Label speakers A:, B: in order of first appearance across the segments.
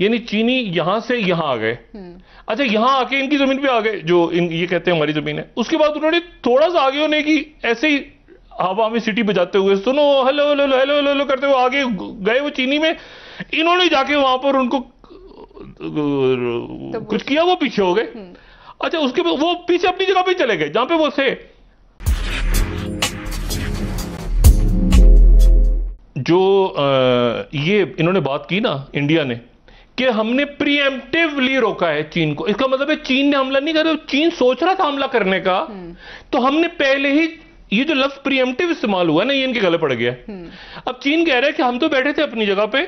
A: यानी चीनी यहाँ से यहाँ आ गए। अच्छा यहाँ आके इनकी ज़मीन पे आ गए जो इन ये कहते हैं हमारी ज़मीन है। उसके बाद उन्होंने थोड़ा सा आगे होने की ऐसे ही हवा में सिटी बजाते हुए सुनो hello hello hello hello hello करते हुए आगे गए वो चीनी में। इन्होंने जाके वहाँ पर उनको कुछ किया वो पीछे हो गए। अच्छा उसके वो पीछे अपनी जगह पे चले गए जहाँ पे वो थे। जो आ, ये इन्होंने बात की ना इंडिया ने कि हमने प्रीएम्प्टिवली रोका है चीन को। इसका मतलब है चीन ने हमला नहीं करा चीन सोच रहा था हमला करने का। तो हमने पहले ही ये जो लफ्ज प्रीएम्प्टिव इस्तेमाल हुआ ना ये इनके गले पड़ गया। अब चीन कह रहा है कि हम तो बैठे थे अपनी जगह पे।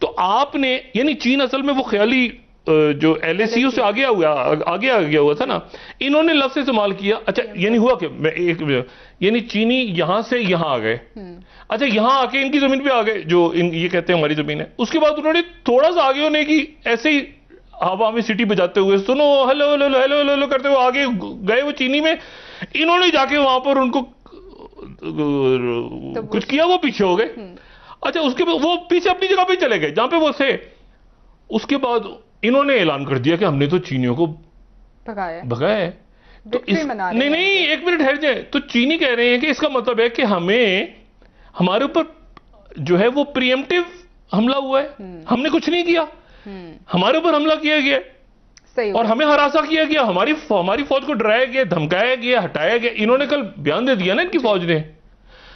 A: तो आपने यानी चीन असल में वो ख्याली जो एल से आगे हुआ आगे आ गया हुआ था ना इन्होंने लफ्ज इस्तेमाल किया। अच्छा यानी हुआ क्या? मैं एक यानी चीनी यहाँ से यहाँ आ गए। अच्छा यहाँ आके इनकी ज़मीन पे आ गए जो इन ये कहते हैं हमारी ज़मीन है। उसके बाद उन्होंने थोड़ा सा आगे होने की ऐसे ही हवा में सिटी बजाते हुए सुनो hello hello hello hello hello करते हुए आगे गए वो चीनी में। इन्होंने जाके वहाँ पर उनको तो कुछ किया वो पीछे हो गए। हम्म। अच्छा उसके बाद वो पीछे अपनी जगह पे चले गए जहाँ पे वो थे। उसके बाद इन्होंने ऐलान कर दिया कि हमने तो चीनियों को भगाया भगाया तो इस नहीं नहीं एक मिनट ठहर जाए तो चीनी कह रहे हैं कि इसका मतलब है कि हमें हमारे ऊपर जो है वो प्रियमटिव हमला हुआ है। हम्म। हमने कुछ नहीं किया। हम्म। हमारे ऊपर हमला किया गया। सही और हमें हरासा किया गया। हमारी हमारी फौज को डराया गया धमकाया गया हटाया गया। इन्होंने कल बयान दे दिया ना इनकी फौज ने।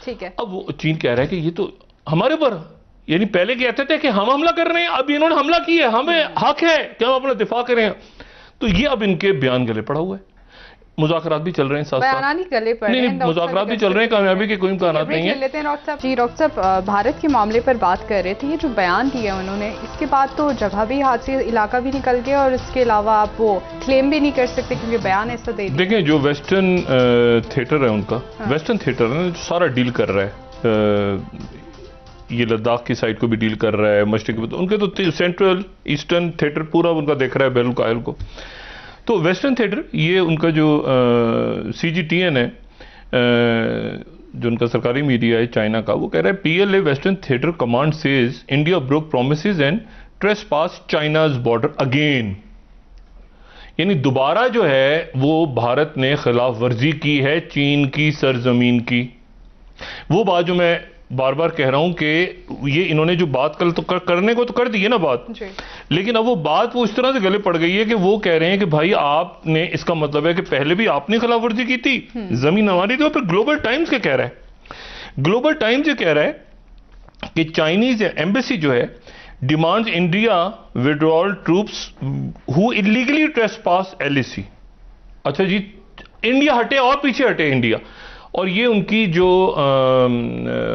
B: ठीक है।
A: अब वो चीन कह रहा है कि ये तो हमारे ऊपर यानी पहले कहते थे कि हम हमला कर रहे हैं अब इन्होंने हमला किया हमें हक है कि हम अपना दिफा करें। तो ये अब इनके बयान गले पड़ा हुआ है। मुजाकरात भी चल रहे हैं साथ साथ
B: गले पर नहीं
A: नहीं मुजाकरात भी चल रहे हैं कामयाबी के कोई इम्कान नहीं है।
B: लेते हैं डॉक्टर साहब। जी डॉक्टर साहब भारत के मामले पर बात कर रहे थे ये जो बयान दिया उन्होंने इसके बाद तो जगह भी हाथ से इलाका भी निकल गया और इसके अलावा आप वो क्लेम भी नहीं कर सकते क्योंकि बयान ऐसा दे
A: देखें जो वेस्टर्न थिएटर है उनका वेस्टर्न हाँ। थिएटर है सारा डील कर रहा है ये लद्दाख की साइड को भी डील कर रहा है मशरक उनके तो सेंट्रल ईस्टर्न थिएटर पूरा उनका देख रहा है बैरुल कायल को। तो वेस्टर्न थिएटर ये उनका जो सी जी टी एन है आ, जो उनका सरकारी मीडिया है चाइना का वो कह रहा है P L A western theatre command says India broke promise and trespass China's border again यानी दोबारा जो है वो भारत ने खिलाफ वर्जी की है चीन की सरजमीन की। वो बात जो मैं बार बार कह रहा हूँ कि ये इन्होंने जो बात कल तो कर, करने को तो कर दी है ना बात? लेकिन अब वो बात वो इस तरह से गले पड़ गई है कि वो कह रहे हैं कि भाई आपने इसका मतलब है कि पहले भी आपने खिलाफवर्जी की थी हम्म। ज़मीन हमारी थी और फिर ग्लोबल टाइम्स क्या कह रहा है। ग्लोबल टाइम्स ये कह रहा है कि चाइनीज़ एम्बेसी जो है demand India withdraw troops who illegally trespass LAC अच्छा जी इंडिया हटे और पीछे हटे इंडिया और ये उनकी जो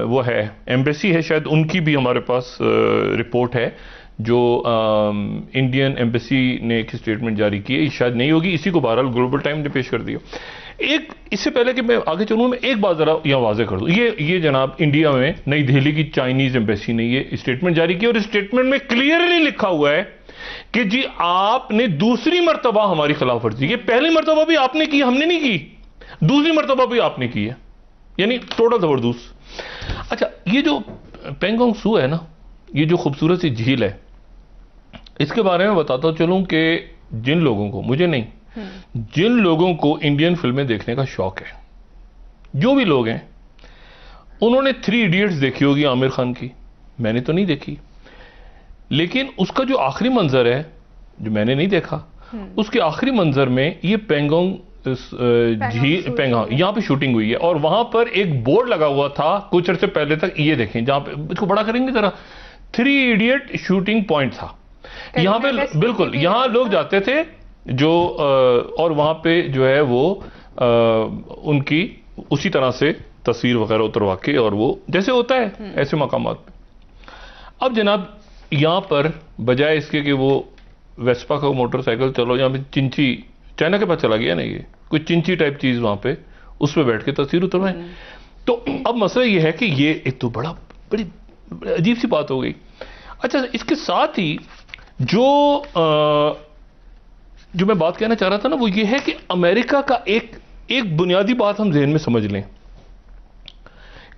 A: वो है एम्बेसी है शायद, उनकी भी हमारे पास रिपोर्ट है, जो इंडियन एम्बेसी ने एक स्टेटमेंट जारी की है शायद नहीं होगी, इसी को बहरहाल ग्लोबल टाइम ने पेश कर दिया। एक, इससे पहले कि मैं आगे चलूँ, मैं एक बात ज़रा यहाँ वाजे कर दूँ। ये ये जनाब इंडिया में, नई दिल्ली की चाइनीज़ एम्बेसी ने ये स्टेटमेंट जारी की, और इस स्टेटमेंट में क्लियरली लिखा हुआ है कि जी आपने दूसरी मरतबा हमारी खिलाफ वर्जी की। पहली मरतबा भी आपने की, हमने नहीं की। दूसरी मरतबा भी आपने की है यानी टोटल ज़बरदस्त अच्छा ये जो पेंगोंग सू है ना ये जो खूबसूरत सी झील है इसके बारे में बताता चलूँ कि जिन लोगों को मुझे नहीं हम्म। जिन लोगों को इंडियन फ़िल्में देखने का शौक है जो भी लोग हैं उन्होंने थ्री इडियट्स देखी होगी आमिर खान की मैंने तो नहीं देखी लेकिन उसका जो आखिरी मंजर है जो मैंने नहीं देखा हम्म। उसके आखिरी मंजर में ये पेंगोंग झील पेंगा यहाँ पे शूटिंग हुई है और वहाँ पर एक बोर्ड लगा हुआ था कुछ अर्से पहले तक ये देखें जहाँ पे इसको बड़ा करेंगे जरा। थ्री इडियट शूटिंग पॉइंट था। यहाँ पे बिल्कुल यहाँ लोग जाते थे जो और वहाँ पे जो है वो उनकी उसी तरह से तस्वीर वगैरह उतरवा के और वो जैसे होता है हम्म। ऐसे मकाम पे। अब जनाब यहाँ पर बजाय इसके कि वो वेस्पा का मोटरसाइकिल चलो यहाँ पे चिंची चाइना के पास चला गया ना ये। कोई चिंची टाइप चीज़ वहाँ पे उस पर बैठ के तस्वीर उतरवाए। हम्म। तो अब मसला ये है कि ये एक तो बड़ा बड़ी अजीब सी बात हो गई। अच्छा इसके साथ ही जो आ, जो मैं बात कहना चाह रहा था ना वो ये है कि अमेरिका का एक एक बुनियादी बात हम जहन में समझ लें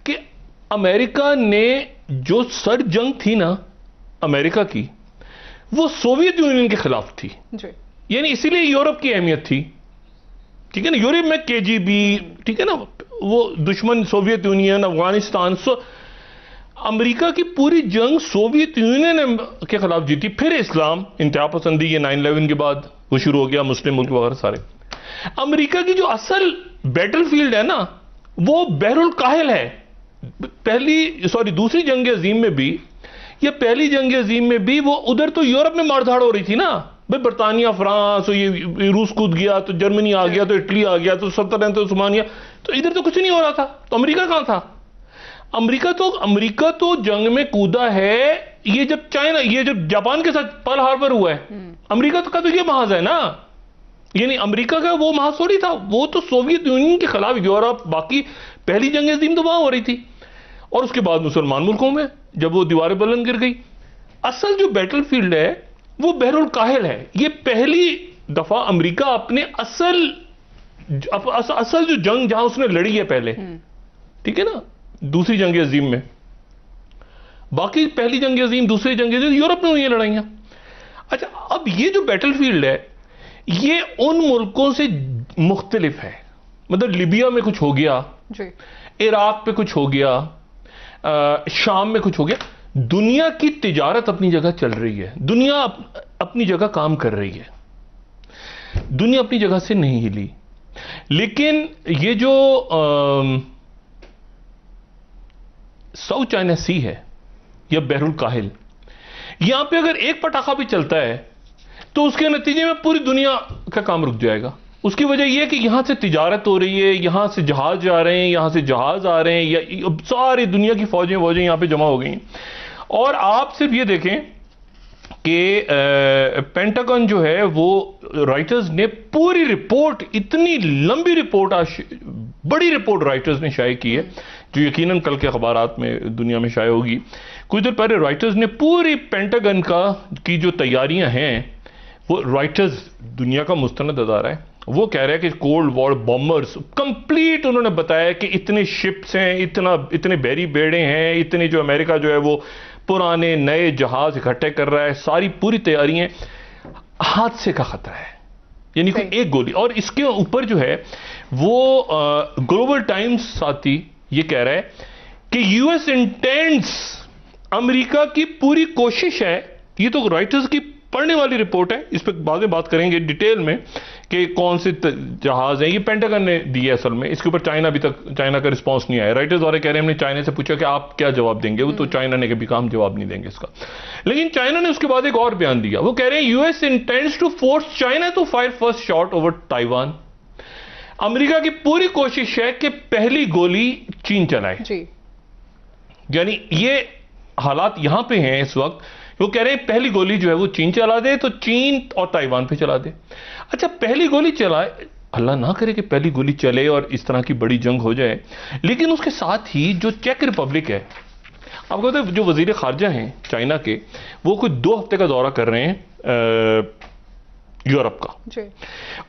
A: कि अमेरिका ने जो सर जंग थी ना अमेरिका की वो सोवियत यूनियन के खिलाफ थी।
B: जी।
A: यानी इसीलिए यूरोप की अहमियत थी। ठीक है ना? यूरोप में केजीबी, ठीक है ना? वो दुश्मन Soviet Union, Afghanistan, so America की पूरी जंग सोवियत यूनियन के खिलाफ जीती। फिर इस्लाम, इंतहा पसंदी, ये 9/11 के बाद वो शुरू हो गया, मुस्लिम मुल्क वगैरह सारे। अमेरिका की जो असल बैटल फ़ील्ड है ना, वो बहरुल काहिल है। पहली सॉरी दूसरी जंग अजीम में भी, या पहली जंग अजीम में भी वो उधर तो यूरोप में मारधाड़ हो रही थी ना। भाई बरतानिया फ्रांस ये रूस कूद गया तो जर्मनी आ गया तो इटली आ गया तो सल्तनत उस्मानिया तो इधर तो कुछ नहीं हो रहा था तो अमेरिका कहाँ था? अमेरिका तो अमेरिका तो जंग में कूदा है ये जब चाइना ये जब जापान के साथ पल हार्बर हुआ है अमेरिका का तो ये महाज है ना? यानी अमेरिका का वो महाज थोड़ी था वो तो सोवियत यूनियन के खिलाफ यूरोप बाकी पहली जंग अजीम तो वहाँ हो रही थी। और उसके बाद मुसलमान मुल्कों में जब वो दीवारें बुलंद गिर गई। असल जो बैटलफील्ड है वो बहरुल काहिल है। ये पहली दफ़ा अमेरिका अपने असल अस, असल जो जंग जहाँ उसने लड़ी है पहले। ठीक है ना? दूसरी जंग अजीम में। बाकी पहली जंग अजीम दूसरी जंग अजीम यूरोप में हुई है लड़ाइयाँ। अच्छा अब ये जो बैटल फ़ील्ड है ये उन मुल्कों से मुख्तलिफ़ है। मतलब लिबिया में कुछ हो गया इराक पे कुछ हो गया आ, शाम में कुछ हो गया। दुनिया की तिजारत अपनी जगह चल रही है। दुनिया अप, अपनी जगह काम कर रही है। दुनिया अपनी जगह से नहीं हिली। लेकिन ये जो साउथ चाइना सी है या बहरुल काहिल यहाँ पे अगर एक पटाखा भी चलता है तो उसके नतीजे में पूरी दुनिया का काम रुक जाएगा। उसकी वजह यह कि यहाँ से तिजारत हो रही है यहाँ से जहाज़ जा रहे हैं यहाँ से जहाज़ आ रहे हैं या सारी दुनिया की फौजें फौजें यहाँ पे जमा हो गई और आप सिर्फ़ ये देखें कि पेंटागन जो है, वो राइटर्स ने पूरी रिपोर्ट इतनी लंबी रिपोर्ट आज बड़ी रिपोर्ट राइटर्स ने शाये की है, जो यकीनन कल के अखबार में दुनिया में शाये होगी। कुछ देर पहले राइटर्स ने पूरी पेंटागन का, की जो तैयारियाँ हैं, वो राइटर्स दुनिया का मुस्तंद अदारा है। वो कह रहे हैं कि कोल्ड वॉर बॉम्बर्स कंप्लीट उन्होंने बताया कि इतने शिप्स हैं, इतना, इतने बैरी बेड़े हैं, इतने जो अमेरिका जो है वो पुराने नए जहाज़ इकट्ठे कर रहा है सारी पूरी तैयारियाँ। हादसे का खतरा है। यानी कोई एक गोली। और इसके ऊपर जो है वो ग्लोबल टाइम्स साथी ये कह रहा है कि यूएस इंटेंड्स अमेरिका की पूरी कोशिश है ये तो राइटर्स की पढ़ने वाली रिपोर्ट है इस पर बाद में बात करेंगे डिटेल में कि कौन से जहाज़ हैं? ये पेंटागन ने दिए असल में। इसके ऊपर चाइना अभी तक चाइना का रिस्पांस नहीं आया। राइटर्स वाले कह रहे हैं हमने चाइना से पूछा कि आप क्या जवाब देंगे? वो तो चाइना ने कभी काम जवाब नहीं देंगे इसका। लेकिन चाइना ने उसके बाद एक और बयान दिया। वो कह रहे हैं US intends to force China to fire first shot over Taiwan America की पूरी कोशिश है कि पहली गोली चीन चलाए। यानी ये हालात यहाँ पे हैं इस वक्त। वो कह रहे हैं पहली गोली जो है वो चीन चला दे तो चीन और ताइवान पे चला दे। अच्छा पहली गोली चलाए अल्लाह ना करे कि पहली गोली चले और इस तरह की बड़ी जंग हो जाए। लेकिन उसके साथ ही जो चेक रिपब्लिक है आपको पता है जो वज़ीर खारजा हैं चाइना के वो कुछ दो हफ़्ते का दौरा कर रहे हैं यूरोप का। जी।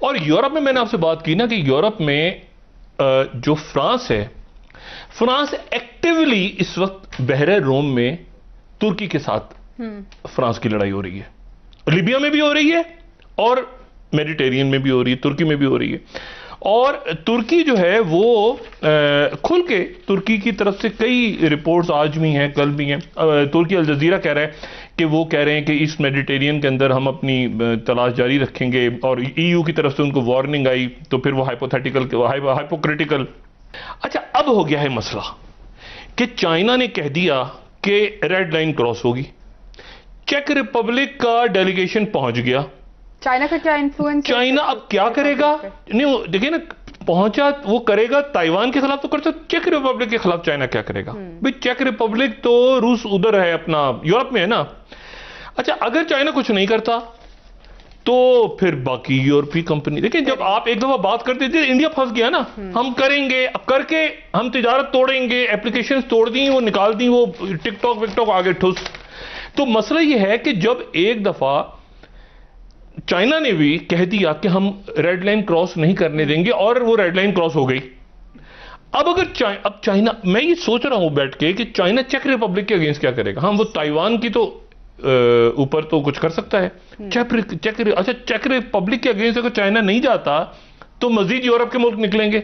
A: और यूरोप में मैंने आपसे बात की ना कि यूरोप में जो फ्रांस है फ्रांस एक्टिवली इस वक्त बहरे रोम में तुर्की के साथ। फ्रांस की लड़ाई हो रही है। लिबिया में भी हो रही है और मेडिटेरियन में भी हो रही है, तुर्की में भी हो रही है। और तुर्की जो है, वो खुल के तुर्की की तरफ़ से कई रिपोर्ट्स आज भी हैं, कल भी हैं। तुर्की अल जजीरा कह रहा है कि वो कह रहे हैं कि इस मेडिटेरियन के अंदर हम अपनी तलाश जारी रखेंगे और ईयू की तरफ़ से उनको वार्निंग आई तो फिर वो हाइपोथेटिकल हाइपोक्रिटिकल। अच्छा अब हो गया है मसला कि चाइना ने कह दिया कि रेड लाइन क्रॉस होगी। चेक रिपब्लिक का डेलीगेशन पहुँच गया।
B: चाइना का क्या इन्फ्लुएंस
A: चाइना अब क्या करेगा? नहीं देखिए ना पहुँचा वो करेगा ताइवान के खिलाफ तो कर सकता चेक रिपब्लिक के खिलाफ चाइना क्या करेगा? हम्म। भाई चेक रिपब्लिक तो रूस उधर है अपना यूरोप में है ना? अच्छा अगर चाइना कुछ नहीं करता तो फिर बाकी यूरोपीय कंपनी देखिए जब आप एक दफ़ा बात करते थे इंडिया फंस गया ना हम्म। हम करेंगे अब करके हम तिजारत तोड़ेंगे एप्लीकेशन तोड़ दी वो निकाल दी वो टिकटॉक विकटॉक आगे ठुस। तो मसला यह है कि जब एक दफ़ा चाइना ने भी कह दिया कि हम रेड लाइन क्रॉस नहीं करने देंगे और वो रेड लाइन क्रॉस हो गई। अब अगर चाइ, अब चाइना मैं ये सोच रहा हूँ बैठ के कि चाइना चेक रिपब्लिक के अगेंस्ट क्या करेगा। हम वो ताइवान की तो ऊपर तो कुछ कर सकता है। चेक चेक अच्छा चेक रिपब्लिक के अगेंस्ट अगर चाइना नहीं जाता तो मजीद यूरोप के मुल्क निकलेंगे।